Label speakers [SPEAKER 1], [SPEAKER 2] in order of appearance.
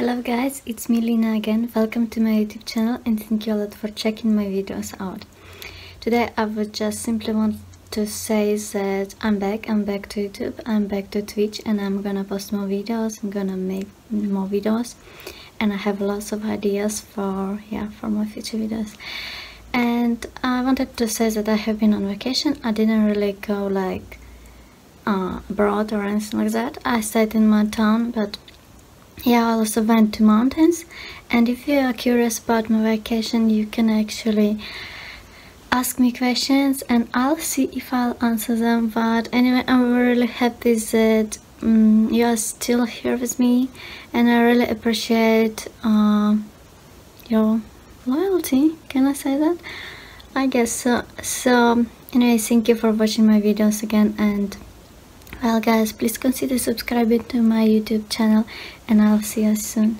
[SPEAKER 1] Hello guys, it's me Lina again. Welcome to my YouTube channel and thank you a lot for checking my videos out. Today I would just simply want to say that I'm back, I'm back to YouTube, I'm back to Twitch and I'm gonna post more videos, I'm gonna make more videos and I have lots of ideas for, yeah, for my future videos. And I wanted to say that I have been on vacation, I didn't really go like uh, abroad or anything like that. I stayed in my town but yeah I also went to mountains. And if you are curious about my vacation you can actually ask me questions and I'll see if I'll answer them. But anyway I'm really happy that um, you are still here with me. And I really appreciate uh, your loyalty. Can I say that? I guess so. So anyway thank you for watching my videos again and well guys please consider subscribing to my youtube channel and i'll see you soon